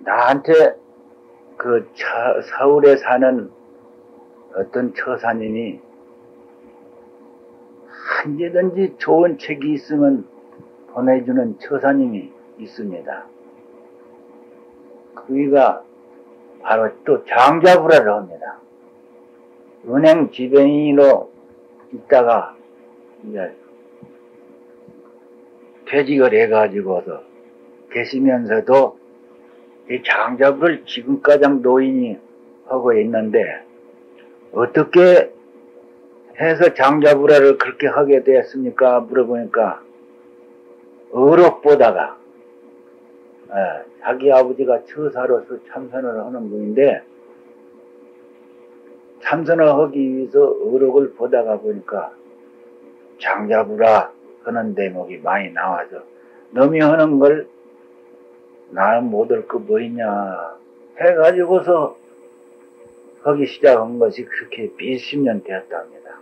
나한테 그 차- 서울에 사는 어떤 처사님이 언제든지 좋은 책이 있으면 보내주는 처사님이 있습니다. 그이가 바로 또 장자부라를 합니다. 은행 지배인으로 있다가 이제 퇴직을 해가지고서 계시면서도 이 장자부를 지금까지 노인이 하고 있는데 어떻게 해서 장자부라를 그렇게 하게 되었습니까? 물어보니까 어록 보다가 예, 자기 아버지가 처사로서 참선을 하는 분인데 참선을 하기 위해서 어록을 보다가 보니까 장자부라 하는 대목이 많이 나와서 너미 하는 걸 나는 못할 거 뭐 있냐 해가지고서 하기 시작한 것이 그렇게 몇십 년 되었답니다.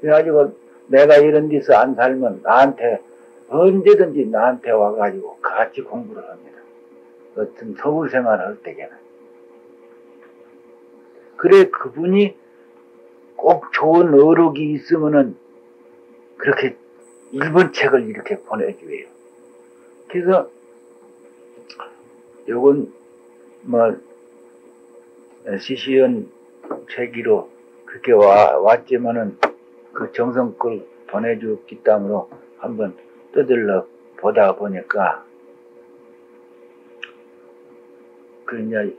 그래가지고 내가 이런 데서 안 살면 나한테 언제든지 나한테 와가지고 같이 공부를 합니다. 어떤 서울 생활을 할 때에는. 그래, 그분이 꼭 좋은 어록이 있으면은 그렇게 일본 책을 이렇게 보내줘요. 그래서 요건 뭐 시시한 책이로 그렇게 와, 왔지만은 그 정성껏 보내주기 때문에 한번 떠들러 보다 보니까 그 이제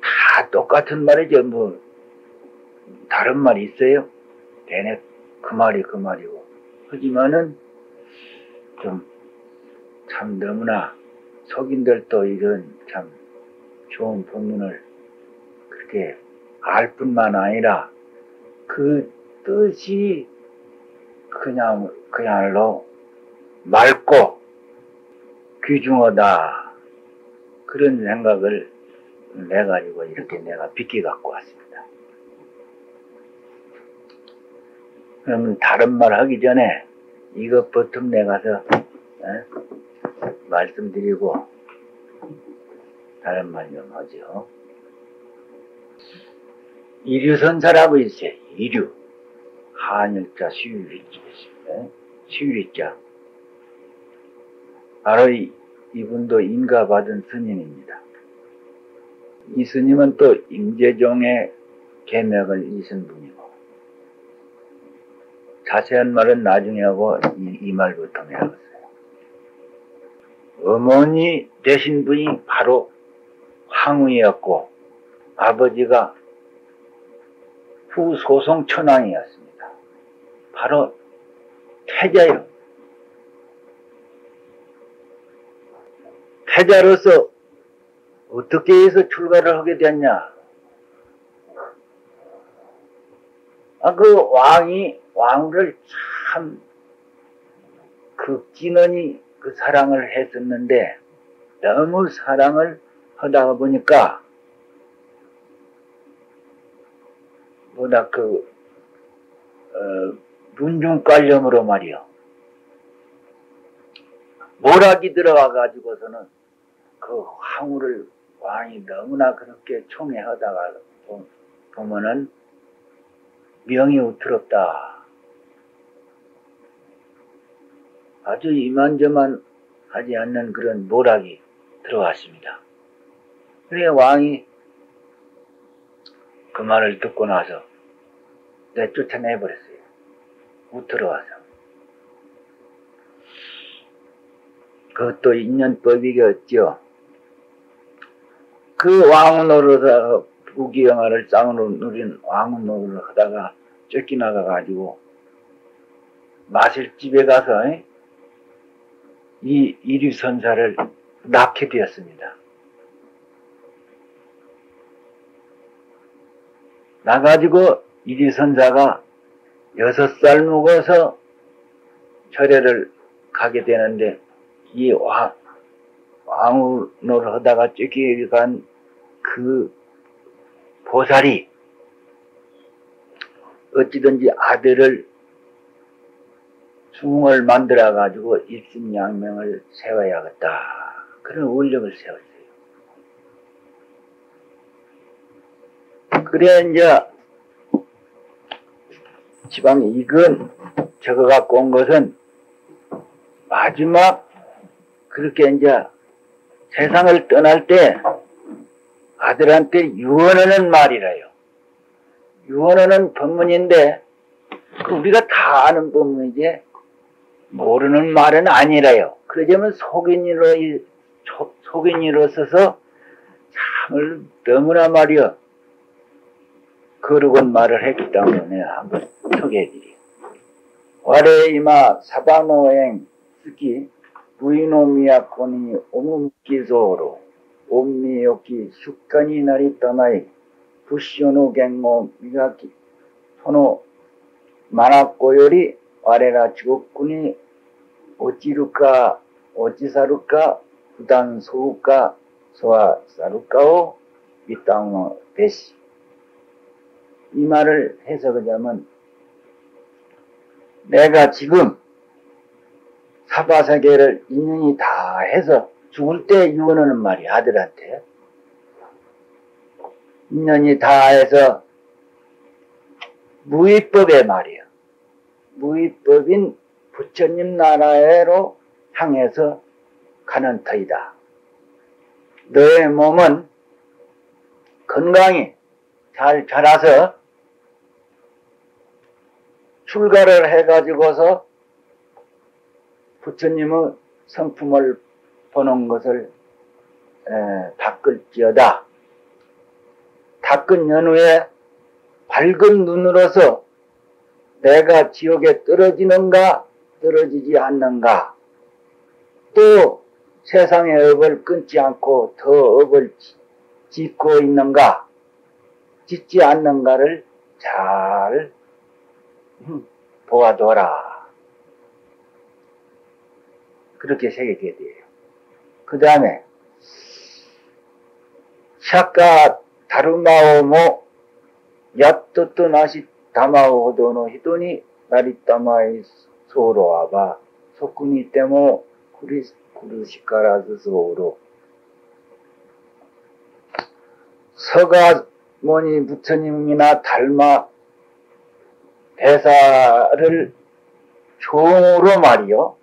다 똑같은 말이죠. 뭐 다른 말 있어요? 대내 그 말이 그 말이고. 하지만은 좀 참 너무나 속인들도 이런 참 좋은 본문을 그렇게 알 뿐만 아니라 그 뜻이 그냥 그야말로 맑고 귀중하다 그런 생각을 내 가지고 이렇게 내가 빗기 갖고 왔습니다. 그러면 다른 말 하기 전에 이것 버튼 내가서 에? 말씀드리고 다른 말 좀 하죠. 이류선사라고 있어요. 이류. 한일자 시유리자. 시유리자. 바로 이, 이분도 인가받은 스님입니다. 이 스님은 또 임재종의 계맥을 이신 분이고 자세한 말은 나중에 하고 이, 이 말부터 해야겠어요. 어머니 되신 분이 바로 황후였고 아버지가 후소송 천왕이었습니다. 바로 태자요. 태자로서 어떻게 해서 출가를 하게 됐냐? 아, 그 왕이, 왕을 참, 극진원이 그 사랑을 했었는데, 너무 사랑을 하다가 보니까, 뭐다, 그, 어, 문중관념으로 말이요. 모락이 들어와 가지고서는 그 황후를 왕이 너무나 그렇게 총애하다가 보- 보면은 명이 우트럽다. 아주 이만저만 하지 않는 그런 모락이 들어왔습니다. 그래 왕이 그 말을 듣고 나서 내 쫓아내버렸어요. 우트러와서. 그것도 인연법이겠죠. 그왕 노릇을 부귀영화를 쌍으로 누린 왕 노릇을 하다가 쫓겨나가가지고 마실 집에 가서 에? 이 이류선사를 낳게 되었습니다. 나가지고 이리선사가 여섯 살 먹어서 철회를 가게 되는데 이 왕, 왕후를 하다가 쫓겨간 그 보살이 어찌든지 아들을 중을 만들어 가지고 일심양명을 세워야겠다. 그런 원력을 세웠어요. 그래야 이제 지방 이근 저거 갖고 온 것은 마지막 그렇게 이제 세상을 떠날 때 아들한테 유언하는 말이라요. 유언하는 법문인데 그 우리가 다 아는 법문이지 모르는 말은 아니라요. 그러자면 속인이로 속인이로서서 참을 너무나 말이여 거룩한 말을 했기 때문에 한번 소개해드려. 와레 이마 사바노행 스키 부이노미야 코니 오문기소로 옴미요키 슈카니 나리타마이 부시오노 갱모 미가키 소노 마나코 요리 와레라 지국군이 어찌루까? 어찌사루까? 부단 소우까? 소와 사루까오? 이땅어 대시. 이 말을 해석하자면 내가 지금 사바세계를 인연이 다 해서 죽을 때 유언하는 말이 아들한테 인연이 다 해서 무위법의 말이야. 무위법인 부처님 나라로 향해서 가는 터이다. 너의 몸은 건강히 잘 자라서 출가를 해가지고서 부처님의 성품을 보는 것을 에, 닦을지어다. 닦은 연후에 밝은 눈으로서 내가 지옥에 떨어지는가 떨어지지 않는가 또 세상의 업을 끊지 않고 더 업을 짓고 있는가 짓지 않는가를 잘 보아둬라. 그렇게 새겨져야 돼요. 그 다음에 샤카 다루마오모 야또또 나시 다마오 호도노 히도니 나리타마이 소 로아바 소쿠니 때모 구리 구르시카라즈 소로 서가모니 부처님이나 닮아 대사를 종으로 말이요.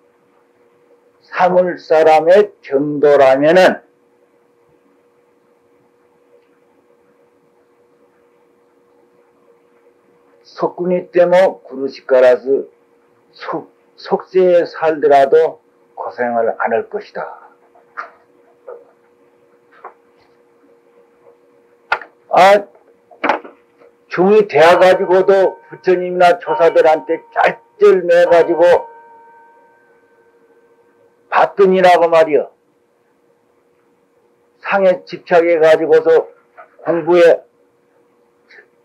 삼을 사람의 정도라면은 석군이 때문에 구르시가라서 속, 속세에 살더라도 고생을 안 할 것이다. 아, 중이 되어가지고도 부처님이나 조사들한테 짤짤 매가지고 받더니라고 말이여. 상에 집착해가지고서 공부에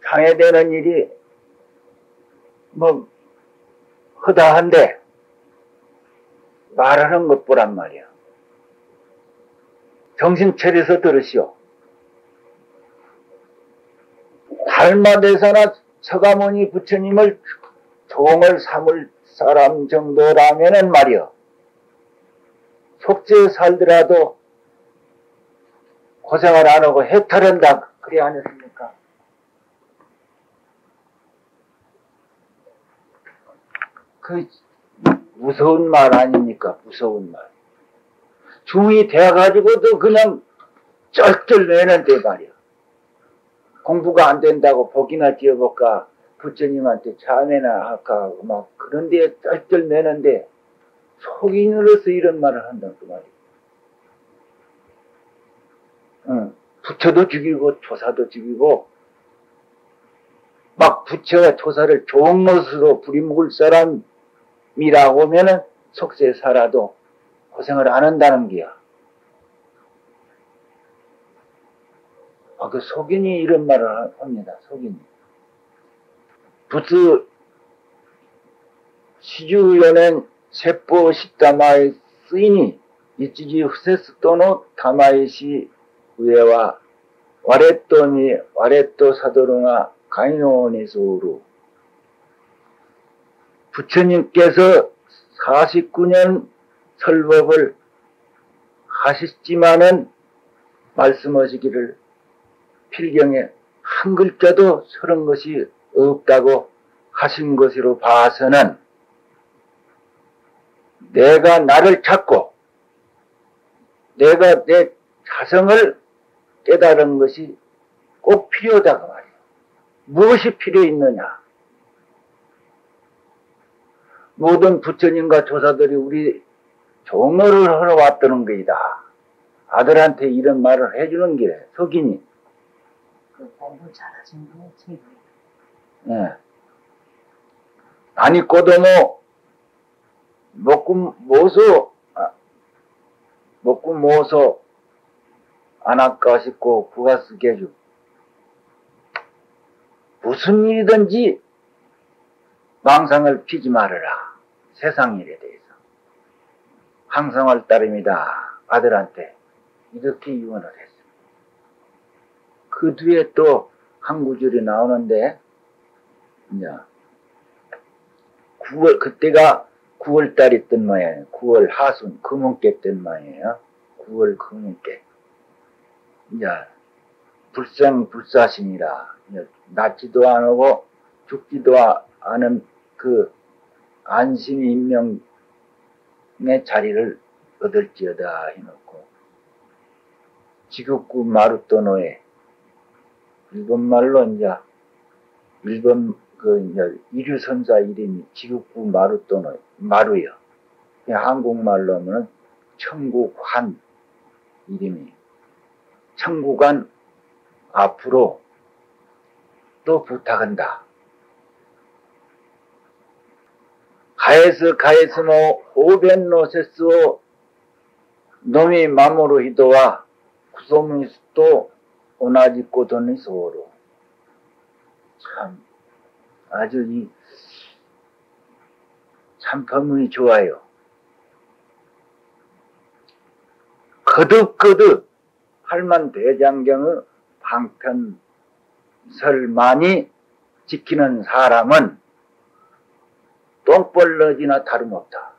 장애되는 일이 뭐 허다한데 말하는 것보란 말이야. 정신 차려서 들으시오. 달마대사나 서가모니 부처님을 종을 삼을 사람 정도라면은 말이요. 속죄에 살더라도 고생을 안 하고 해탈한다. 그래 아니었습니까? 그 무서운 말 아닙니까? 무서운 말. 중이 돼가지고도 그냥 쩔쩔 내는데 말이야. 공부가 안 된다고 복이나 지어볼까 부처님한테 자매나 하고 막 그런데 쩔쩔 내는데 속인으로서 이런 말을 한다 그 말이야. 응. 부처도 죽이고 조사도 죽이고 막 부처와 조사를 좋은 것으로 부리먹을 사람 이라고 하면은 속세에 살아도 고생을 안 한다는 게야. 아, 그 속인이 이런 말을 합니다. 속인이. 부츠 시주연엔 세포 시다마의 쓰이니 이치지 후세스 또노 다마이시 우에와 와레또니 와레또 사도르가 가이노니소로 부처님께서 49년 설법을 하셨지만은 말씀하시기를 필경에 한 글자도 서른 것이 없다고 하신 것으로 봐서는 내가 나를 찾고 내가 내 자성을 깨달은 것이 꼭 필요하다고 말이야. 무엇이 필요 있느냐? 모든 부처님과 조사들이 우리 종로를 하러 왔다는 거이다. 아들한테 이런 말을 해주는 게 석인이. 그 공부 잘하시는 분이 최고. 예. 아니 꼬도모 먹고 모서 아, 먹고 모서 안 아까 싶고 구가 쓰게 해주. 무슨 일이든지 망상을 피지 말아라. 세상 일에 대해서. 항상할 따름이다. 아들한테. 이렇게 유언을 했습니다. 그 뒤에 또 한 구절이 나오는데, 이제 9월, 그때가 9월 달이 뜬 모양이에요. 9월 하순, 금은깨 뜬 모양이에요. 9월 금은깨. 이제, 불생불사신이라. 낫지도 안 하고 죽지도 않은 그 안심 인명의 자리를 얻을지어다 해놓고 지극구 마루토노에 일본 말로 이제 일본 그 이제 이류선사 이름이 지극구 마루토노 마루요. 한국말로 하면은 천국환 이름이 천국안 앞으로 또 부탁한다. 가에스 가에스노 호변노세스오 노미 마모로 히도와 구소미스도 오나지 꼬도니 소로 참 아주 이 참품이 좋아요. 거듭거듭 할만 대장경의 방편설만이 지키는 사람은 똥벌러지나 다름없다.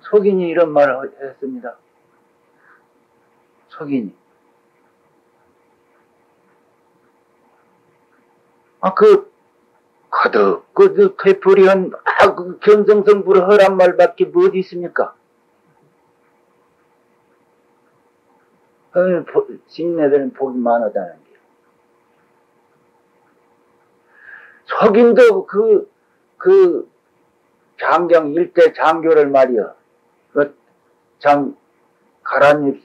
속인이 이런 말을 했습니다. 속인이. 아, 그, 거듭, 그, 그, 되풀이한, 아, 그, 견성성부를 허란 말밖에 뭐 어디 있습니까? 어, 신내들은 복이 많았다는 게. 석인도 그, 그, 장경 일대 장교를 말이여. 그, 장, 가란잎,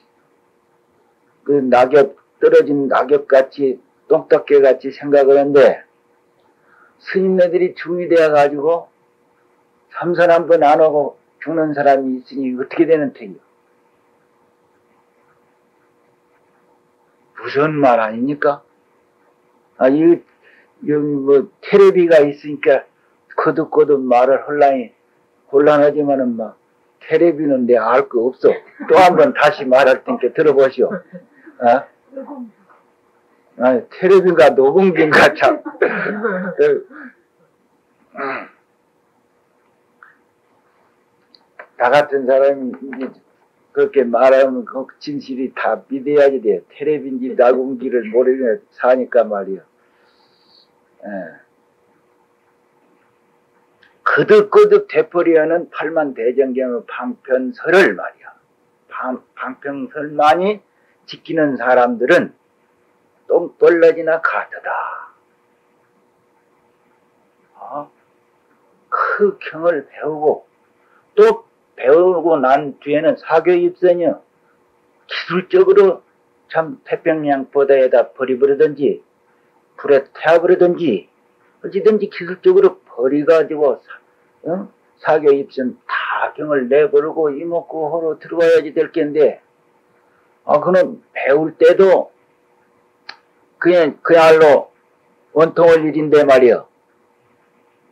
그 낙엽, 떨어진 낙엽같이, 똥떡개같이 생각을 했는데, 스님네들이 중이 되어가지고, 삼선 한 번안 하고 죽는 사람이 있으니 어떻게 되는 택이요? 무슨 말 아닙니까? 아, 이, 여기 뭐, 테레비가 있으니까 거듭거듭 말을 혼란이, 곤란하지만은 막, 테레비는 내 알 거 없어. 또 한 번 다시 말할 테니까 들어보시오. 아? 아, 테레비가 녹음기인가 참. 다 같은 사람이 그렇게 말하면 그 진실이 다 믿어야지 돼. 테레비인지 낙음기를 모르면 사니까 말이야. 예. 거듭거듭 되풀이하는 팔만 대정경의 방편설을 말이야. 방, 방편설만이 지키는 사람들은 똥벌러지나 가트다. 어? 그 경을 배우고 또 배우고 난 뒤에는 사교 입선이요. 기술적으로 참 태평양보다에다 버리버리든지 불에 태워버리든지 어찌든지 기술적으로 버리가지고 사, 어? 사교 입선 다 경을 내버리고 이먹고 호로 들어와야지 될 텐데 아 그는 배울 때도 그냥 그야말로 원통할 일인데 말이요.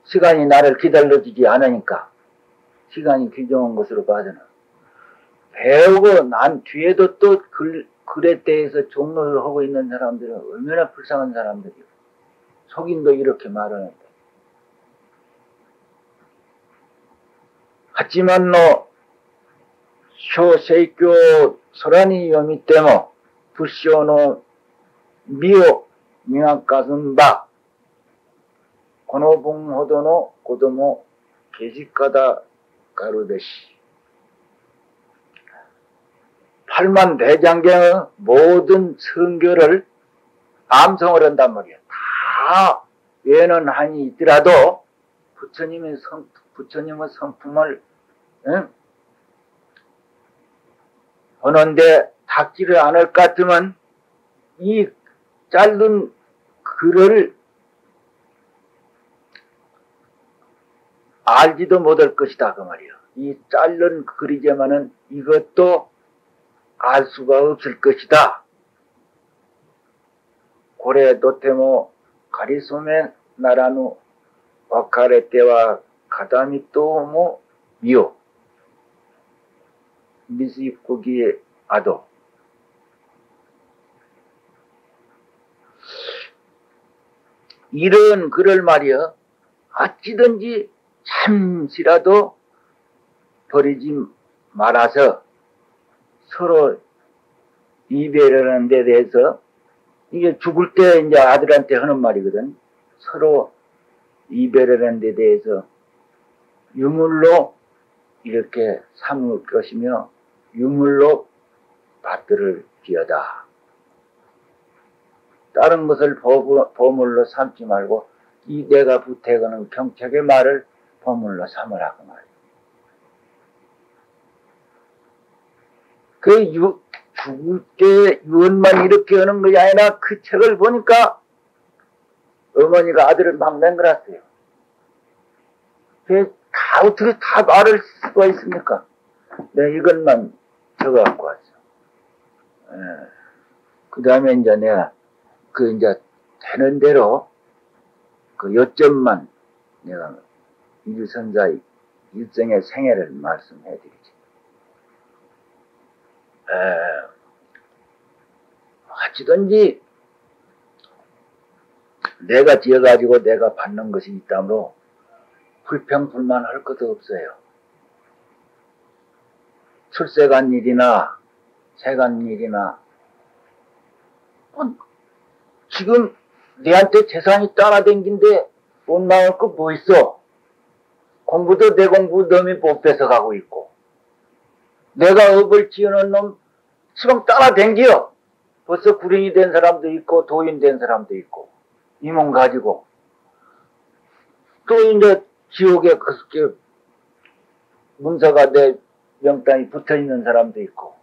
시간이 나를 기다려주지 않으니까 시간이 귀중한 것으로 봐서는 배우고 난 뒤에도 또 글, 글에 대해서 종로를 하고 있는 사람들은 얼마나 불쌍한 사람들이요. 속인도 이렇게 말하는데. 하지만 너 쇼세이교 소라니 요미 때모 불쇼노 미오 명학가슴바 고노봉호도노 고도모 계집가다 가루데시 팔만 대장경의 모든 성교를 암송을 한단 말이야. 다 외는 한이 있더라도 부처님의 성, 부처님의 성품을 응? 하는데 닿지를 않을 것 같으면 이 짧은 글을 알지도 못할 것이다 그 말이야. 이 짧은 글이지만은 이것도 알 수가 없을 것이다. 고래 도테모 가리소메 나라누 와카레 때와 가다미 또모 미오 미스입고기에 아도 이런 글을 말이여 어찌든지 잠시라도 버리지 말아서 서로 이별하는 데 대해서 이게 죽을 때 이제 아들한테 하는 말이거든. 서로 이별하는 데 대해서 유물로 이렇게 삼을 것이며 유물로 받들을 기어다. 다른 것을 보- 보물로 삼지 말고 이 내가 부태거는 경책의 말을 보물로 삼으라 그 말이야. 그 유, 죽을 때 유언만 이렇게 하는 것이 아니라 그 책을 보니까 어머니가 아들을 막 맹글었어요. 다 어떻게 다쓸 수가 있습니까? 내가 이것만 적어 갖고 왔어. 그 다음에 이제 내가 그 이제 되는 대로 그 요점만 내가 이주선자의 일정의 생애를 말씀해 드리지. 에, 어찌든지 내가 지어가지고 내가 받는 것이 있다므로 불평 불만할 것도 없어요. 출세간 일이나 세간 일이나 뭐, 지금 내한테 재산이 따라댕긴데 돈 나올 거 뭐 있어? 공부도 내 공부 놈이 못 뺏어가고 있고 내가 업을 지어놓은 놈 지금 따라댕겨 벌써 구령이 된 사람도 있고 도인 된 사람도 있고 이몸 가지고 또 이제 지옥에 그렇게 문서가 내 명단이 붙어 있는 사람도 있고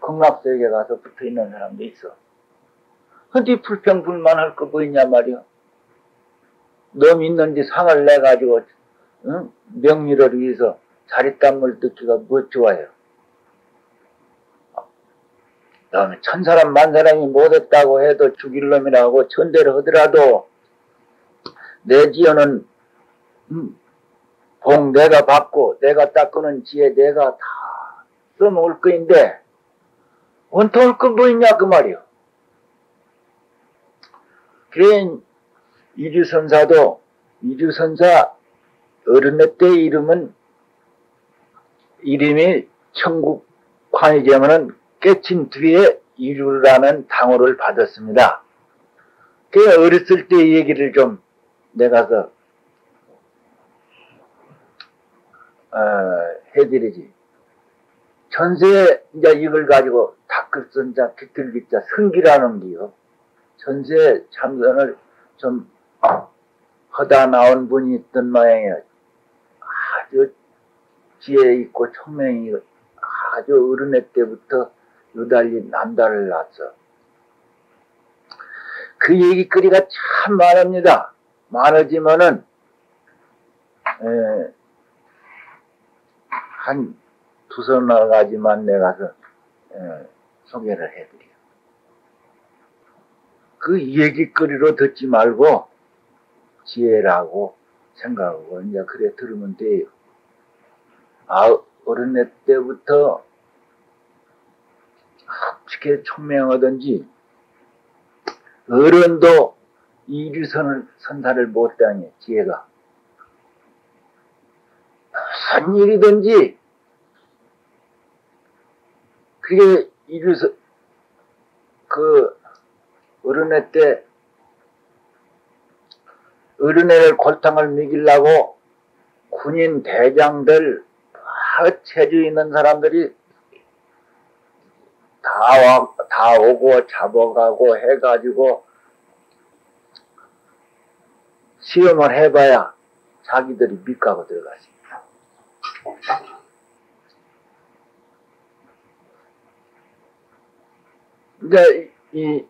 극락세계 가서 붙어 있는 사람도 있어. 근데 불평불만 할 거뭐 있냐 말이야. 놈 있는지 상을 내 가지고 응? 명리를 위해서 자릿담을 듣기가 뭐 좋아요. 다음에 천 사람 만 사람이 못했다고 해도 죽일 놈이라고 천대를 하더라도 내 지어는 음, 복 내가 받고 내가 닦는 지혜 내가 다 써먹을 거인데 원통할 거뭐 있냐 그 말이요. 그래 이주선사도 이주선사 어른의 때 이름은 이름이 천국 관이제문은 깨친 뒤에 이루라는 당호를 받았습니다. 그 어렸을 때 얘기를 좀 내가서 어, 해드리지. 전세 이제 이걸 가지고 다글선자 기틀기자 성기라는 게요. 전세 참선을 좀 하다 나온 분이 있던 모양이에요. 아주 지혜 있고 총명이 아주 어른의 때부터 유달리 남다를 났어. 그 얘기거리가 참 많습니다. 많아지면은, 에, 한 두서너 가지만 내가서 에, 소개를 해드려. 그 얘기거리로 듣지 말고 지혜라고 생각하고 이제 그래 들으면 돼요. 아, 어린애 때부터 어떻게 총명하든지 어른도 이류선을 선사를 못하니 지혜가 무슨 일이든지 그게 이류선 그 어른애 때 어른애를 골탕을 먹이려고 군인 대장들 다 체주 있는 사람들이 다, 와, 다 오고 잡아가고 해가지고 시험을 해봐야 자기들이 밑가고 들어갔습니다. 이제 이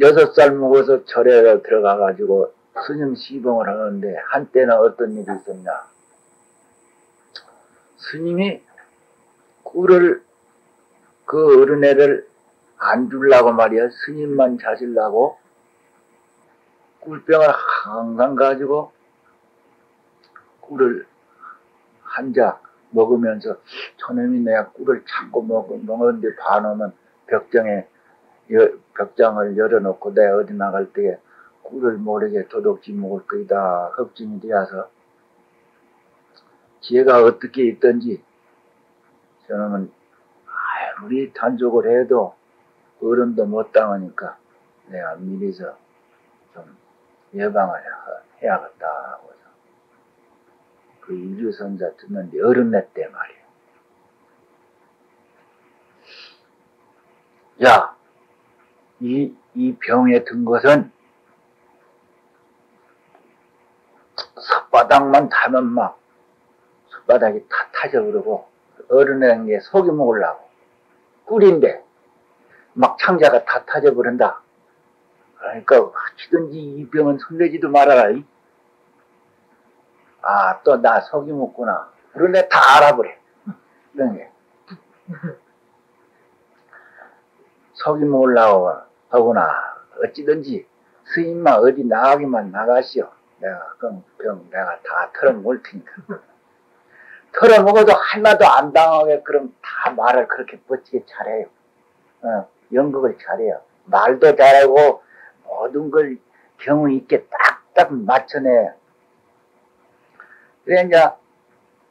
여섯 살 먹어서 절에 들어가 가지고 스님 시봉을 하는데 한때는 어떤 일이 있었냐. 스님이 꿀을 그 어른애를 안 주려고 말이야. 스님만 자실라고 꿀병을 항상 가지고 꿀을 한자 먹으면서 저놈이 내가 꿀을 먹, 먹었는데 반오면 벽장에 여- 벽장을 열어놓고 내가 어디 나갈 때에 꿀을 모르게 도둑지 먹을 거이다 걱정이 되어서 지혜가 어떻게 있든지 저놈은 아무리 단속을 해도 어른도 못 당하니까 내가 미리서 좀 예방을 해- 해야겠다 그 이주선자 듣는데 어른네 때 말이야. 야, 이, 이 병에 든 것은 솥바닥만 타면 막 솥바닥이 다 타져버리고 어른에게 속이 먹으려고 꿀인데 막 창자가 다 타져 버린다. 그러니까 어찌든지 이 병은 손대지도 말아라. 이. 아, 또 나 속이 먹구나. 그런데 다 알아버려. 이런 게. 속이 먹으려고 하구나. 어찌든지 스님만 어디 나가기만 나가시오. 내가 그럼 병 내가 다 털어먹을 테니까. 털어먹어도 하나도 안 당하게 그럼 다 말을 그렇게 멋지게 잘해요. 어, 연극을 잘해요. 말도 잘하고 모든 걸 경우 있게 딱딱 맞춰내. 그래 이제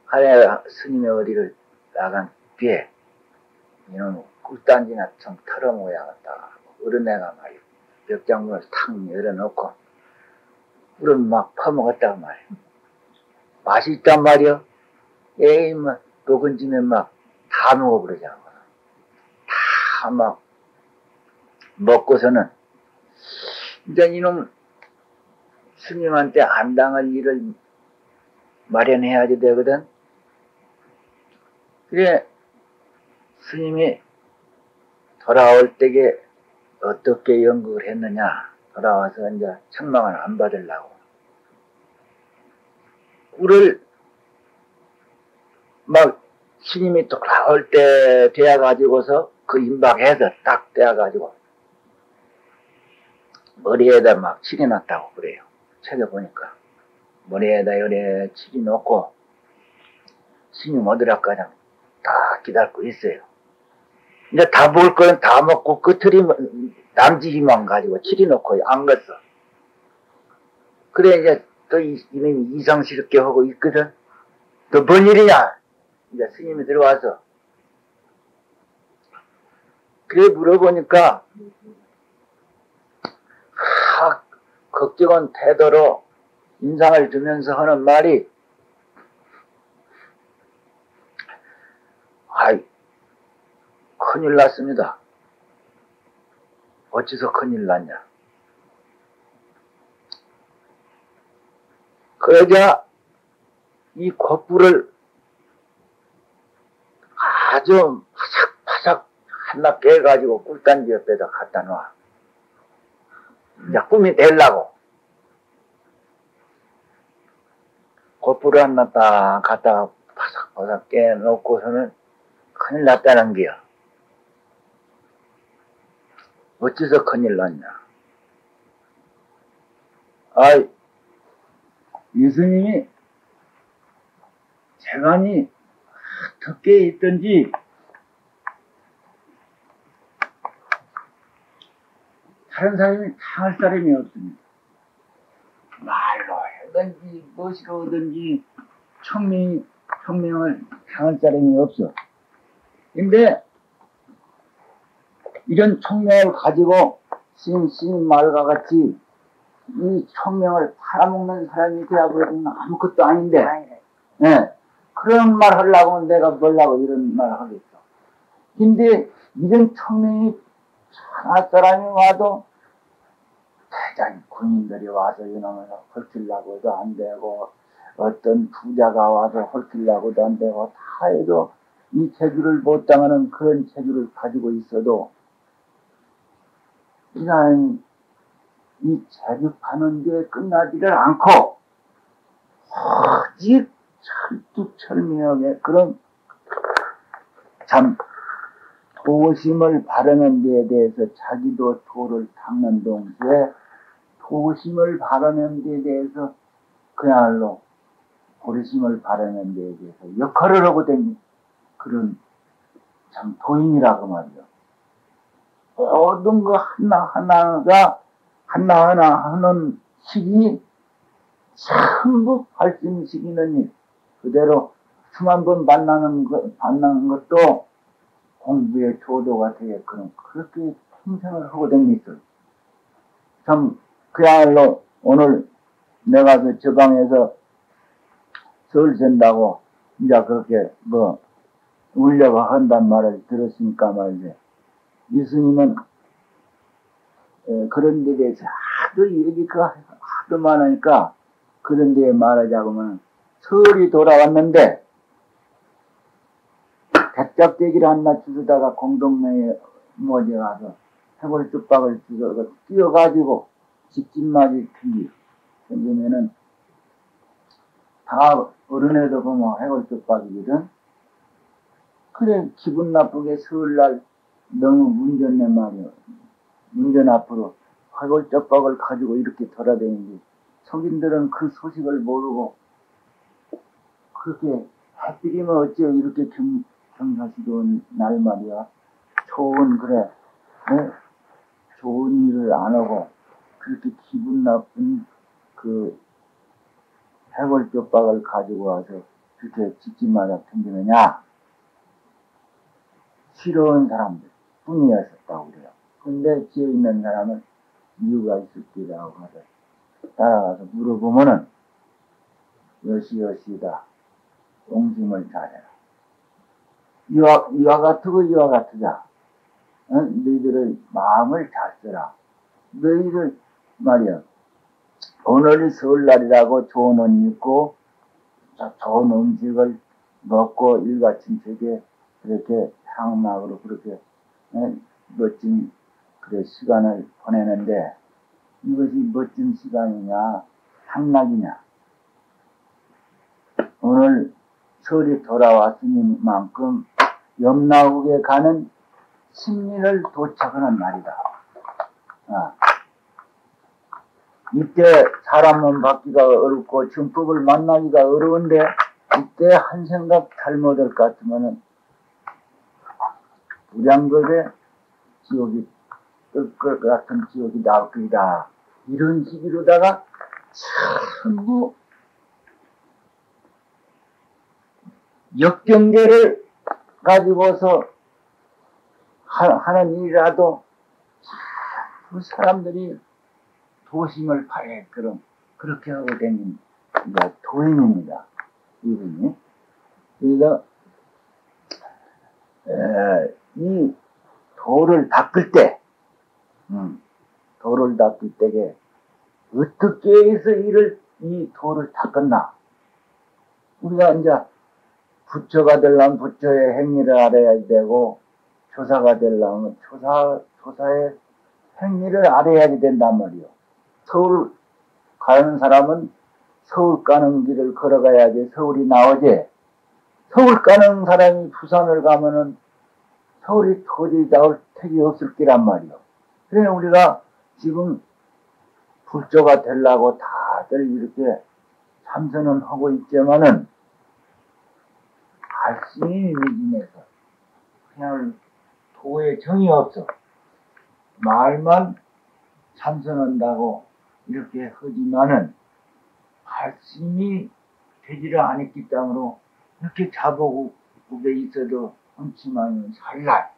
하래 스님의 어디를 나간 뒤에 이놈 꿀단지나 좀 털어먹어야겠다. 어른애가 말이야. 벽장문을 탁 열어놓고 꿀을 막 퍼먹었단 말이야. 맛이 있단 말이야. 에이, 뭐, 녹은지면 막다 먹어버리잖아. 다 막 먹고서는 이제 이놈 스님한테 안 당할 일을 마련해야지 되거든. 그래, 스님이 돌아올 때게 어떻게 연극을 했느냐. 돌아와서 이제 천망을 안 받으려고. 꿀을 막 스님이 돌아올 때 되어가지고서 그 임박해서 딱 되어가지고 머리에다 막 칠해놨다고 그래요. 찾아보니까. 머리에다 이래 칠이 놓고 스님 어디라까지 다 기다리고 있어요. 이제 다 먹을 거는 다 먹고 끝틀이 남지희만 가지고 칠이 놓고 안 갔어. 그래 이제 또 이- 이놈이 이상스럽게 하고 있거든. 또 뭔 일이냐? 이제 스님이 들어와서 그래 물어보니까 하, 걱정은 태도로 인상을 주면서 하는 말이 아이 큰일 났습니다. 어째서 큰일 났냐? 그러자 이 콧불을 아주 바삭바삭 하나 깨가지고 꿀단지 옆에다 갖다 놔. 이제 꿈이 되려고. 콧불을 하나 딱 갖다 바삭바삭 깨놓고서는 큰일 났다는 게야. 어째서 큰일 났냐? 아이, 예수님이 재간이 어떻게 있든지 다른 사람이 당할 사람이 없습니다. 하든지 무엇으로 하든지 청명, 청명을 당할 사람이 없어. 근데 이런 청명을 가지고 신, 신 말과 같이 이 청명을 팔아먹는 사람이 되어버리면 아무것도 아닌데. 예. 그런 말 하려고 내가 뭘라고 이런 말 하겠어. 근데 이런 청명이 천하 사람이 와도 대장 군인들이 와서 이놈을 헐키려고 해도 안 되고 어떤 부자가 와서 헐키려고도 안 되고 다 해도 이 체주를 못 당하는 그런 체주를 가지고 있어도 이 사람이 이 체육하는 데 끝나지를 않고 오직 철두철미하게 그런 참 도심을 바라는 데에 대해서 자기도 도를 닦는 동시에 도심을 바라는 데에 대해서 그야말로 고리심을 바라는 데에 대해서 역할을 하고 된 그런 참 도인이라고 말이요. 모든 거 하나하나가 하나하나 하는 식이 전부 일. 그대로 수만 번 만나는 것, 만나는 것도 공부의 조도가 되게끔 그렇게 평생을 하고 다니있어요. 참, 그야말로 오늘 내가 그 저방에서 설 센다고 이제 그렇게 뭐 울려고 한단 말을 들었으니까 말이지. 에, 그런 데 대해서 하도 얘기가 하도 많으니까 그런 데에 말하자고 하면 설이 돌아왔는데 대짝대기를 하나 주다가 공동명에 뭐지 가서 해골 뚝박을 주서 뛰어가지고 집집마지 튕기 튕기면은 다 어른애도 보면 해골 뚝박이거든. 그래 기분 나쁘게 설날 너무 문전내 말이야. 문전 앞으로 해골 뚝박을 가지고 이렇게 돌아다니는데 성인들은 그 소식을 모르고 그렇게 하필이면 어째 이렇게 경, 경사스러운 날 말이야. 좋은, 그래, 네? 좋은 일을 안 하고, 그렇게 기분 나쁜 그 해골 뼈박을 가지고 와서 그렇게 집집마다 튕기느냐? 싫어하는 사람들 뿐이었었다고 그래요. 근데 지에 있는 사람은 이유가 있을 거라고 하서 따라가서 물어보면은 여시여시다. 용심을 잘해라. 이와, 이와 같으고 이와 같으자. 어? 너희들의 마음을 잘 써라. 너희들 말이야. 오늘이 설날이라고 좋은 옷 입고 좋은 음식을 먹고 일가친척에 그렇게 향막으로 그렇게 어? 멋진 그래 시간을 보내는데 이것이 멋진 시간이냐 향락이냐 오늘 설이 돌아왔으니만큼 염라국에 가는 심리를 도착하는 날이다. 아. 이때 사람은 받기가 어렵고 정법을 만나기가 어려운데 이때 한 생각 잘못할 것 같으면은 불량겁에 지옥이 뜰것 같은 지옥이 나올 것이다. 이런 시기로다가 전부 역경계를 가지고서 하, 는 일이라도 그 사람들이 도심을 파게끔 그렇게 하고 다닌 이제 도인입니다. 이분이. 그래서 에, 이 도를 닦을 때, 음, 도를 닦을 때에 어떻게 해서 이를 이 도를 닦았나? 우리가 이제 부처가 되려면 부처의 행위를 알아야 되고, 조사가 되려면 조사, 조사의 행위를 알아야 된단 말이요. 서울 가는 사람은 서울 가는 길을 걸어가야지 서울이 나오지. 서울 가는 사람이 부산을 가면은 서울이 도저히 나올 택이 없을 기란 말이요. 그래, 우리가 지금 불조가 되려고 다들 이렇게 참선은 하고 있지만은, 발심이 미진해서 그냥 도에 정이 없어. 말만 참선한다고 이렇게 하지만은 발심이 되지를 않았기 때문에 이렇게 자복국에 있어도 헌치만 살날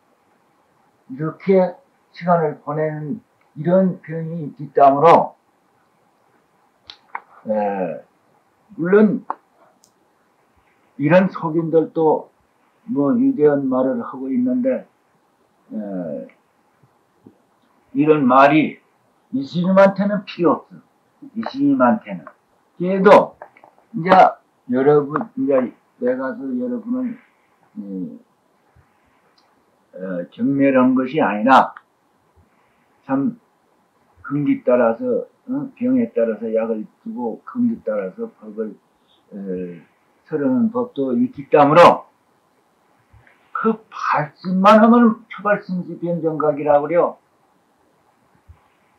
이렇게 시간을 보내는 이런 병이 있기 때문에 예, 물론 이런 속인들도 뭐 위대한 말을 하고 있는데 예, 이런 말이 이스님한테는 필요 없어. 이스님한테는. 그래도 이제 여러분 이제 내가서 여러분을 음, 어, 경멸한 것이 아니라 참 근기 따라서 어, 병에 따라서 약을 주고 근기 따라서 법을 에, 서르는 법도 있기 때문에 그 발심만 하면 초발심시 변정각이라고 그래요.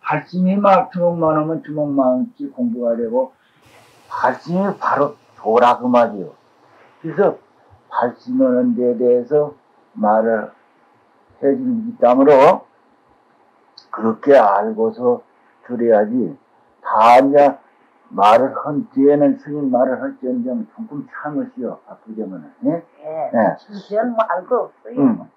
발심이 막 주먹만 하면 주먹만치 공부가 되고 발심이 바로 도라 그 말이요. 그래서 발심하는 데 대해서 말을 해주기 때문에 그렇게 알고서 들어야지 다 이제 말을 한 뒤에는 스님 말을 할지언정 조금 참으시오 아프게면은 예? 예. 예. 뭐 알고 없어요. 응.